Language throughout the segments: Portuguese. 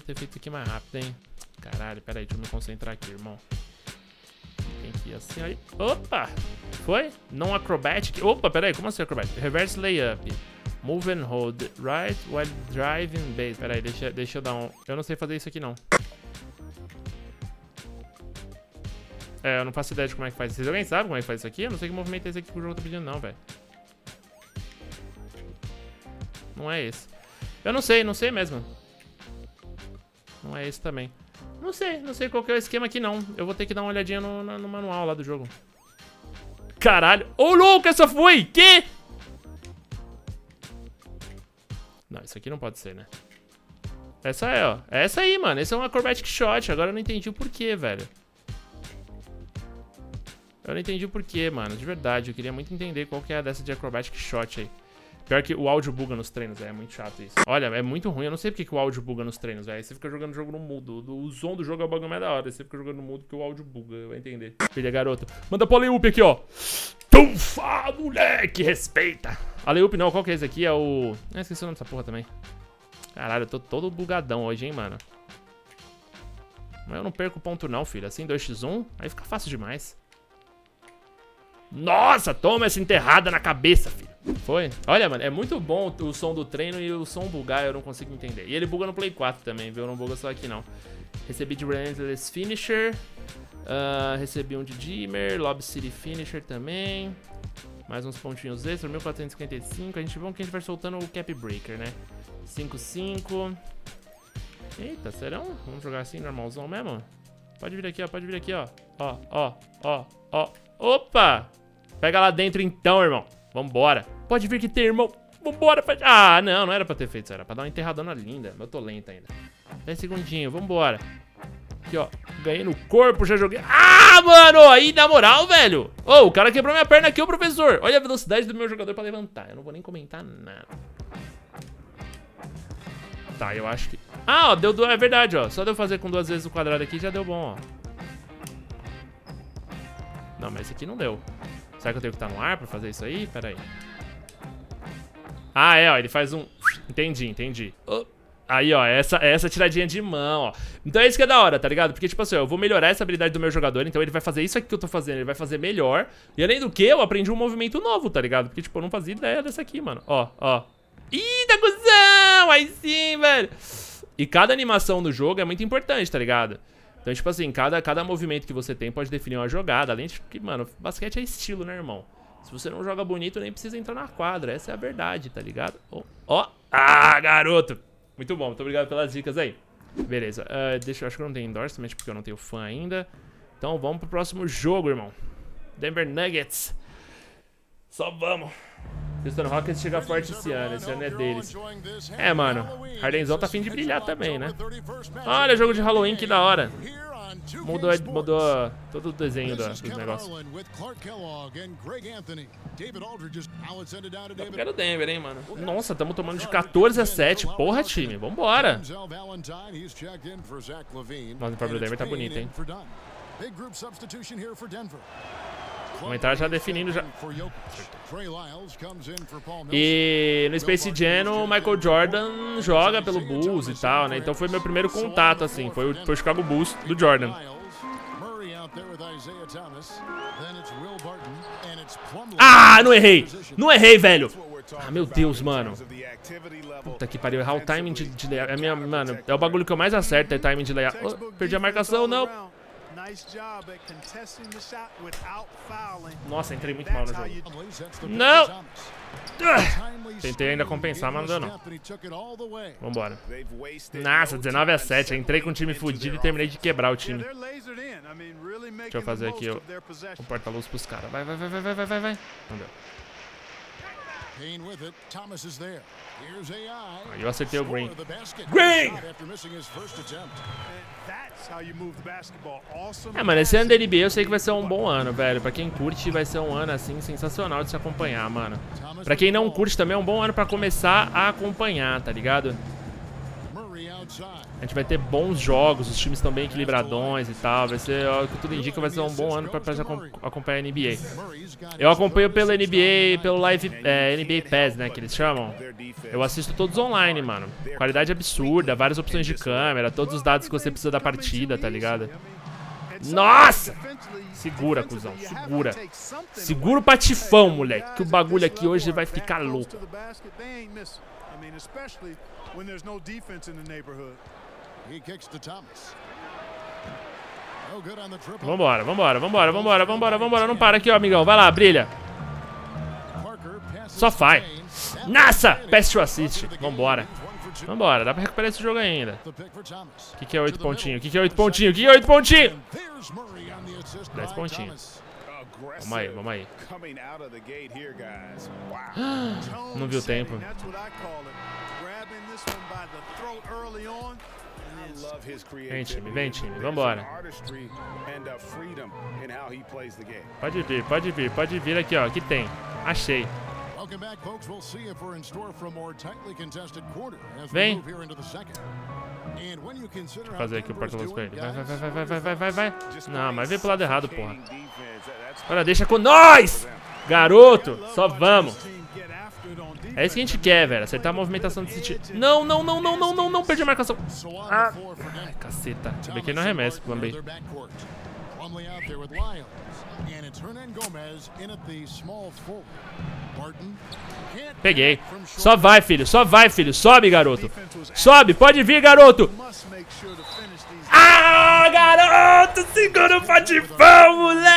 ter feito aqui mais rápido, hein? Caralho, pera aí, deixa eu me concentrar aqui, irmão. Tem que ir assim aí. Opa! Foi? Não acrobatic. Opa, pera aí, como assim acrobatic? Reverse layup. Move and hold. Right while driving base. Pera aí, deixa, deixa eu dar um... Eu não sei fazer isso aqui, não. É, eu não faço ideia de como é que faz. Vocês alguém sabe como é que faz isso aqui? Eu não sei que movimento é esse aqui que o jogo tá pedindo, não, velho. Não é esse. Eu não sei, não sei mesmo. Não é esse também. Não sei, não sei qual que é o esquema aqui, não. Eu vou ter que dar uma olhadinha no, no, no manual lá do jogo. Caralho. Ô, oh, louco, essa foi! Que? Não, isso aqui não pode ser, né? Essa é, ó. Essa aí, mano. Esse é um acrobatic shot. Agora eu não entendi o porquê, velho. Eu não entendi o porquê, mano. De verdade, eu queria muito entender qual que é a dessa de acrobatic shot aí. Pior que o áudio buga nos treinos, véio. é muito chato isso. Olha, é muito ruim. Eu não sei porque que o áudio buga nos treinos, velho. Você fica jogando o jogo no mudo. O som do jogo é o bagulho mais da hora. Você fica jogando no mudo porque o áudio buga. Vai entender. Filha garota. Manda pro Aleup aqui, ó. Tufa, moleque, respeita. Aleup não, qual que é esse aqui? É o... Ah, esqueci o nome dessa porra também. Caralho, eu tô todo bugadão hoje, hein, mano. Mas eu não perco ponto não, filho. Assim, 2x1, aí fica fácil demais. Nossa, toma essa enterrada na cabeça, filho. Foi? Olha, mano, é muito bom o som do treino e o som bugar eu não consigo entender. E ele buga no Play 4 também, viu? Não buga só aqui, não. Recebi de Relentless Finisher. Uh, recebi um de Dimmer, Lob City Finisher também. Mais uns pontinhos extra, 1455. A gente vê que a gente vai soltando o Cap Breaker, né? 5-5. Eita, serão? Vamos jogar assim, normalzão mesmo? Pode vir aqui, ó. Pode vir aqui, ó. Ó, ó, ó, ó. Opa! Pega lá dentro então, irmão. Vambora. Pode vir que tem, irmão. Vambora. Ah, não, não era pra ter feito isso. Era pra dar uma enterradona linda. Mas eu tô lento ainda. 10 segundinhos, vambora. Aqui, ó. Ganhei no corpo, já joguei. Ah, mano! Aí, na moral, velho. Ô, oh, o cara quebrou minha perna aqui, ô, professor. Olha a velocidade do meu jogador pra levantar. Eu não vou nem comentar nada. Tá, eu acho que... Ah, ó, deu duas... É verdade, ó. Só de eu fazer com duas vezes o quadrado aqui já deu bom, ó. Não, mas esse aqui não deu. Será que eu tenho que estar no ar pra fazer isso aí? Pera aí. Ah, é, ó. Ele faz um... Entendi, entendi. Aí, ó, essa, essa tiradinha de mão, ó. Então é isso que é da hora, tá ligado? Porque, tipo assim, eu vou melhorar essa habilidade do meu jogador, então ele vai fazer isso aqui que eu tô fazendo, ele vai fazer melhor. E além do que, eu aprendi um movimento novo, tá ligado? Porque, tipo, eu não fazia ideia dessa aqui, mano. Ó, ó. Ih, da cuzão! Aí sim, velho. E cada animação do jogo é muito importante, tá ligado? Então, tipo assim, cada, cada movimento que você tem pode definir uma jogada. Além de que, mano, basquete é estilo, né, irmão? Se você não joga bonito, nem precisa entrar na quadra. Essa é a verdade, tá ligado? Ó, oh, oh. ah, garoto! Muito bom, muito obrigado pelas dicas aí. Beleza, uh, deixa eu acho que eu não tenho endorsement porque eu não tenho fã ainda. Então vamos pro próximo jogo, irmão. Denver Nuggets. Só vamos. Houston Rockets chega forte esse ano, esse ano é deles. É, mano, Hardenzão tá afim de brilhar também, né? Olha, jogo de Halloween, que da hora. Mudou, mudou todo o desenho do, dos negócios. Tá pegando Denver, hein, mano. Nossa, estamos tomando de 14 a 7. Porra, time, vambora. Nossa, o próprio Denver tá bonito, hein. Vamos entrar já definindo já. E no Space Jam o Michael Jordan joga pelo Bulls e tal, né? Então foi meu primeiro contato, assim. Foi o, foi o Chicago Bulls do Jordan. Ah, não errei! Não errei, velho! Ah, meu Deus, mano. Puta que pariu, errar o timing de, de layout. É, minha, mano, é o bagulho que eu mais acerto, é timing de layout. Oh, perdi a marcação, não. Nossa, entrei muito mal no jogo. Não! Tentei ainda compensar, mas não deu não. Vambora. Nossa, 19 a 7. entrei com um time fudido e terminei de quebrar o time. Deixa eu fazer aqui o, o porta-luz pros caras. Vai, vai, vai, vai, vai, vai, vai. Não deu. Aí eu acertei o Green. Green! É, mano, esse ano da NBA eu sei que vai ser um bom ano, velho. Pra quem curte, vai ser um ano, assim, sensacional de se acompanhar, mano. Pra quem não curte, também é um bom ano pra começar a acompanhar, tá ligado? A gente vai ter bons jogos, os times estão bem equilibradões e tal. Vai ser, o que tudo indica, vai ser um bom ano pra acompanhar a NBA. Eu acompanho pelo NBA, pelo Live é, NBA Pass, né, que eles chamam. Eu assisto todos online, mano. Qualidade absurda, várias opções de câmera, todos os dados que você precisa da partida, tá ligado? Nossa! Segura, cuzão, segura. Segura o patifão, moleque, que o bagulho aqui hoje vai ficar louco. Vambora, vambora, vambora, vambora, vambora, vambora. Não para aqui, ó, amigão. Vai lá, brilha. Só vai. Nossa! Pass to assist. Vambora. Vambora, dá pra recuperar esse jogo ainda. O que, que é 8 pontinhos? O que, que é 8 pontinhos? O que, que é 8 pontinhos? 10 pontinhos. Vamos aí, vamos aí. Não viu o tempo. Vem time, vem time, vambora. Pode vir, pode vir, pode vir aqui, ó. Aqui tem. Achei. Vem. Deixa eu fazer aqui o porta-luz pra ele. Vai, vai, vai, vai, vai, vai, vai, vai. Não, mas vem pro lado errado, porra. Agora deixa com nós! Garoto, só vamos. É isso que a gente quer, velho. Acertar a movimentação desse time. Não, não, não, não, não, não, não. Perdi a marcação. Ah. Ai, caceta. Deixa eu ver que não arremessa, Plambei. Peguei. Só vai, filho. Só vai, filho. Sobe, garoto. Sobe. Pode vir, garoto. Ah, garoto. Segura o patifão, moleque.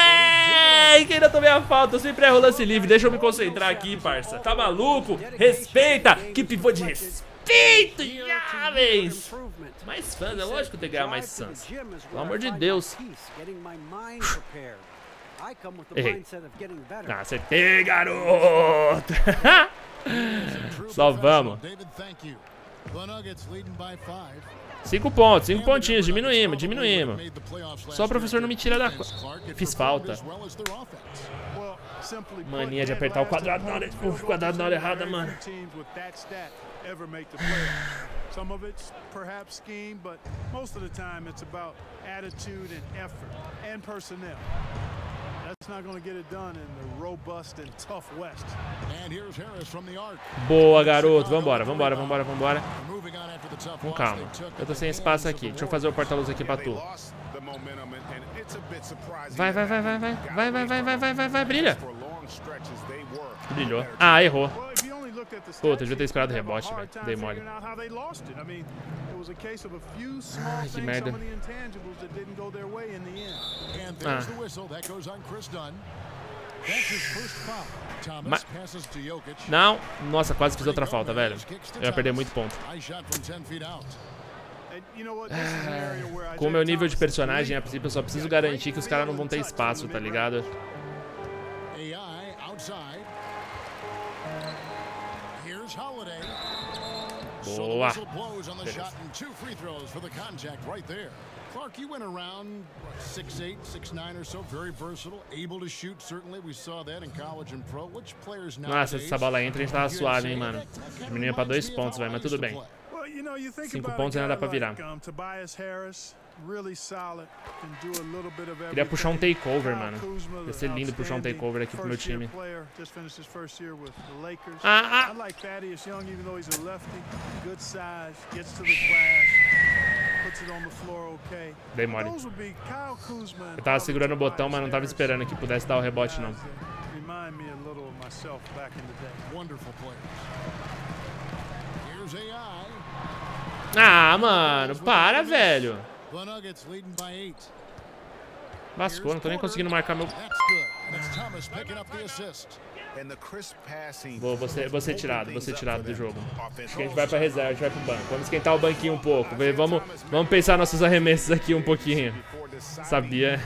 Tomei a falta. Eu sempre erro lance livre. Deixa eu me concentrar aqui, parça. Tá maluco? Respeita. Que pivô de respeito, jovens. Mais fãs. É lógico ter ganhar mais fãs. Pelo amor de Deus. Errei. Ah, acertei, garoto! Só vamos. Cinco pontos, cinco pontinhos, diminuímos, diminuímos. Só o professor não me tira da... Fiz falta. Mania de apertar o quadrado na hora, o quadrado na hora errada, mano. Some of it's perhaps scheme, but most of the time it's about attitude and effort and personnel. Boa, garoto. Vambora, vambora, vambora, vambora. Com calma. Eu tô sem espaço aqui. Deixa eu fazer o porta-luz aqui pra tu. Vai, vai, vai, vai, vai. Vai, vai, vai, vai, vai, vai, vai, brilha. Brilhou. Ah, errou. Puta, devia ter esperado o rebote, velho. Dei mole. Ai, que merda. Ah. Ma Não. Nossa, quase fiz outra falta, velho. Eu ia perder muito ponto. Ah, com o meu nível de personagem, a princípio, eu só preciso garantir que os caras não vão ter espaço, tá ligado? Boa. Clark, you went around 6'8", 6'9", or so, very versatile, able to shoot, certainly. We saw that in college and pro. Which players Nossa, essa bola entra, a gente tava suave, hein, mano. Diminuiu pra dois pontos, velho, mas tudo bem. Cinco pontos ainda dá pra virar. Queria puxar um takeover, mano. Ia ser lindo puxar um takeover aqui pro meu time. Ah, ah. Dei mole. Eu tava segurando o botão, mas não tava esperando que pudesse dar o rebote, não. Ah, mano, para, velho. Lascou, não tô nem conseguindo marcar meu... Ser, vou ser tirado, ser tirado do jogo. Acho que a gente vai pra reserva, a gente vai pro banco. Vamos esquentar o banquinho um pouco. Vamos, vamos pensar nossos arremessos aqui um pouquinho. Sabia.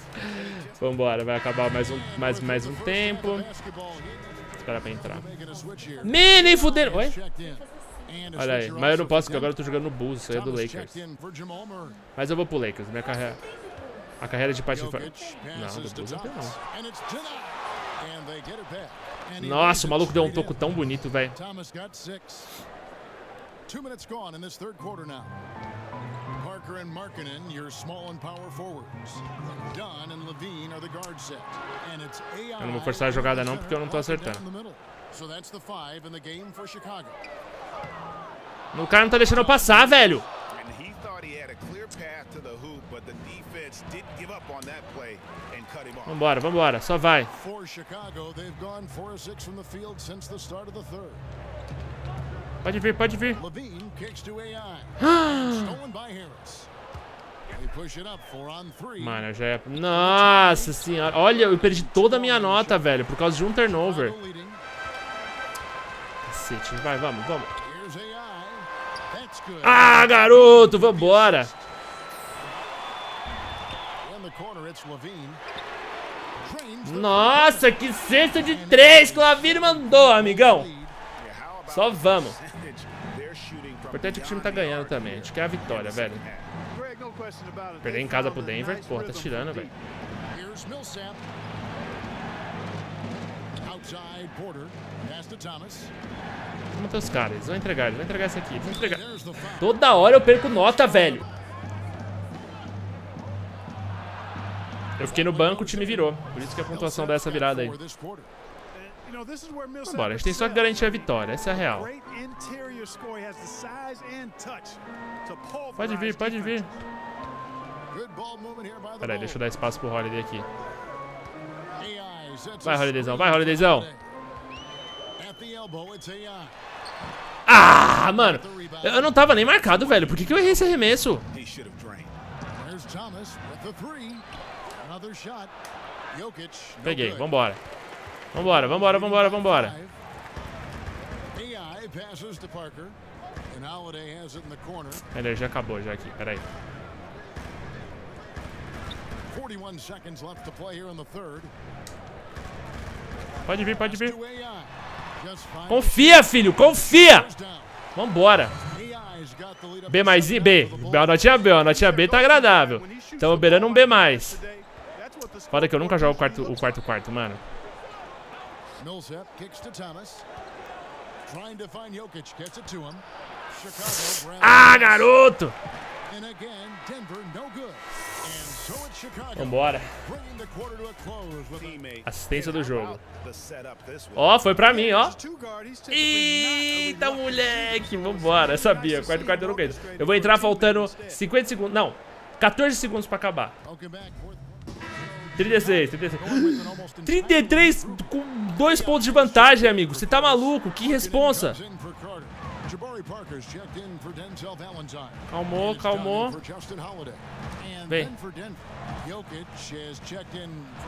Vambora, vai acabar mais um, mais, mais um tempo. Espera pra entrar. Mini fudendo. Oi? Olha aí, mas eu não posso, porque agora eu tô jogando no Bulls, isso aí é do Lakers. Mas eu vou pro Lakers, minha carreira... A carreira de parte... Não, do Bulls não tem não. Nossa, o maluco deu um toco tão bonito, velho. Two minutes gone in this third quarter now. Parker and Markkinen, your small and power forwards. Dunn and Levine are the guard set. And it's AI. Eu não vou forçar a jogada não, porque eu não tô acertando. So that's the five in the game for Chicago. O cara não tá deixando eu passar, velho. Vambora, vambora, só vai. For Chicago, they've gone 4 of 6 from the field since the start of the third. Pode vir, pode vir. Three. Mano, eu já ia... Nossa senhora. Olha, eu perdi toda a minha nota, velho, por causa de um turnover. Cacete, vai, vamos, vamos. Ah, garoto, vambora. Nossa, que cesta de três que o Lavine mandou, amigão. Só vamos. O importante é que o time tá ganhando também. A gente quer a vitória, velho. Perder em casa pro Denver, porra, tá tirando, velho. Vamos manter os caras, eles vão entregar, eles vão entregar esse aqui, eles vão entregar. Toda hora eu perco nota, velho. Eu fiquei no banco, o time virou. Por isso que a pontuação dessa virada aí. Vambora, a gente tem só que garantir a vitória, essa é a real. Pode vir, pode vir. Peraí, deixa eu dar espaço pro Holiday aqui. Vai, Holidayzão, vai, Holidayzão. Ah, mano. Eu não tava nem marcado, velho. Por que, que eu errei esse arremesso? Peguei, vambora. Vambora, vambora, vambora, vambora. A energia acabou já aqui, peraí. 41 seconds left to play here in the third. Pode vir, pode vir. Confia, filho, confia. Vambora. B mais I, B. B, a notinha B, ó. A notinha B tá agradável. Tamo beirando um B mais. Foda que eu nunca jogo o quarto, o quarto quarto, mano. Ah, garoto. Vambora. Assistência do jogo. Ó, foi pra mim, ó. Eita, moleque. Vambora, eu sabia. Quarto quarto eu não ganho. Eu vou entrar faltando 50 segundos. Não, 14 segundos pra acabar. Welcome back. Fourth 36, 36. going with an almost 33 com dois pontos de vantagem, amigo. Você tá maluco? Que responsa. Calmou, calmou. Vem.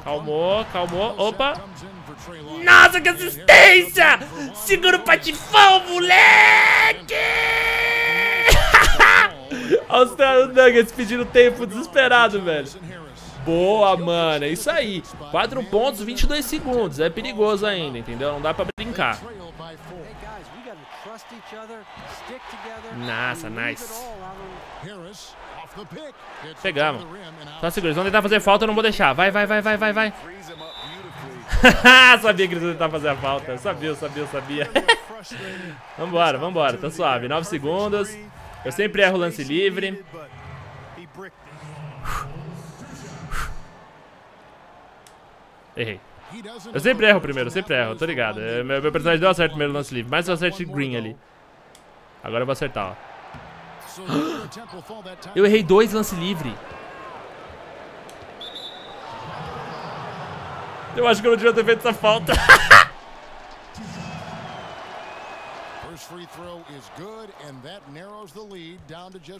Calmou, calmou. Opa. Nossa, que assistência! Segura o patifão, moleque! Do Nuggets pedindo tempo desesperado, velho. Boa, mano, é isso aí. 4 pontos, 22 segundos. É perigoso ainda, entendeu? Não dá pra brincar. Trust each other, stick together. Nossa, nice. Pegamos. Só segura, eles vão tentar fazer falta, eu não vou deixar. Vai, vai, vai, vai, vai, vai. Sabia que eles iam tentar fazer a falta. Sabia, sabia, sabia. Vambora, vambora, tá suave. 9 segundos. Eu sempre erro o lance livre. Errei. Eu sempre erro primeiro, eu sempre erro, tô ligado. É, Meu, meu personagem deu acerto primeiro lance livre, mas eu acerto green ali. Agora eu vou acertar, ó. Eu errei dois lance livre. Eu acho que eu não devia ter feito essa falta.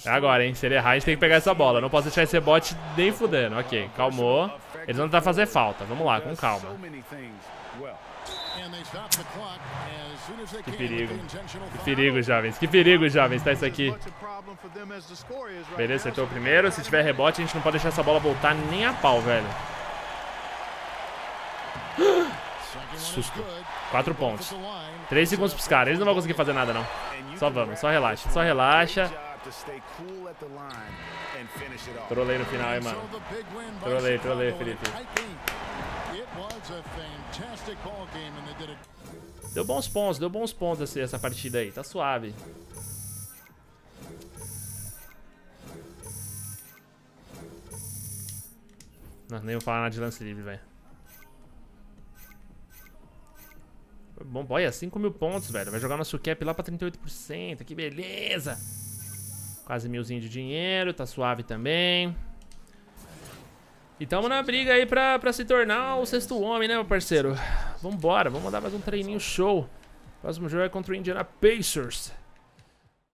É agora, hein? Se ele errar, a gente tem que pegar essa bola. Não posso deixar esse rebote nem fudendo. Ok, calmou. Eles vão tentar fazer falta. Vamos lá, com calma. Que perigo. Que perigo, jovens. Que perigo, jovens. Tá isso aqui. Beleza, acertou o primeiro. Se tiver rebote, a gente não pode deixar essa bola voltar nem a pau, velho. Susto. Quatro pontos. Três segundos pros caras. Eles não vão conseguir fazer nada, não. Só vamos. Só relaxa. Só relaxa. Trolei no final, hein, mano. Trolei, trolei, Felipe. Deu bons pontos, deu bons pontos essa, essa partida aí. Tá suave. Não, nem vou falar nada de lance livre, velho. Bom, olha, 5 mil pontos, velho. Vai jogar nosso cap lá pra 38%. Que beleza! Quase milzinho de dinheiro, tá suave também. E tamo na briga aí pra, pra se tornar o sexto homem, né, meu parceiro? Vambora, vamos dar mais um treininho show. Próximo jogo é contra o Indiana Pacers.